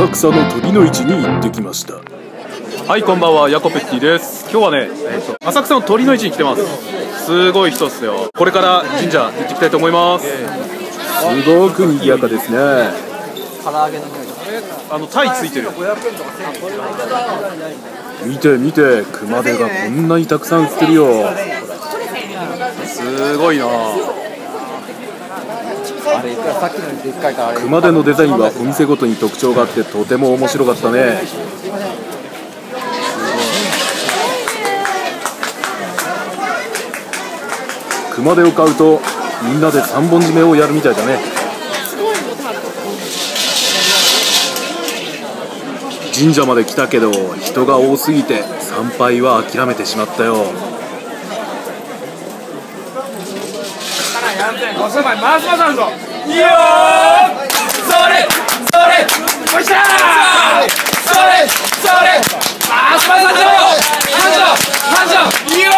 浅草の鳥の市に行ってきました。はいこんばんはヤコペッティです。今日はね、えーと、浅草の鳥の市に来てます。すごい人っすよ。これから神社行ってきたいと思います。すごく賑やかですね。唐揚げのあのタイついてる見て見て熊手がこんなにたくさん売ってるよ。すごいな熊手のデザインはお店ごとに特徴があってとても面白かったね。熊手を買うとみんなで三本締めをやるみたいだね。神社まで来たけど人が多すぎて参拝は諦めてしまったよ。回すぞいいよそれそれおっしゃそれそれあースパさんいいよ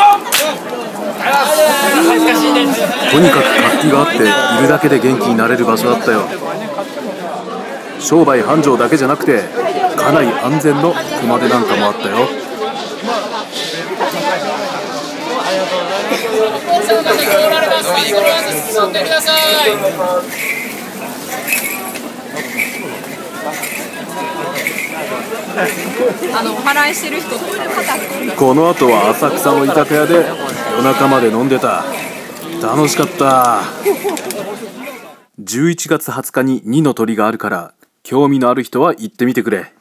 とにかく活気があっているだけで元気になれる場所だったよ。商売繁盛だけじゃなくてかなり安全の熊手なんかもあったよ。あのお払いしてる人この後は浅草の居酒屋で夜中まで飲んでた。楽しかった。11月20日に2の鳥があるから興味のある人は行ってみてくれ。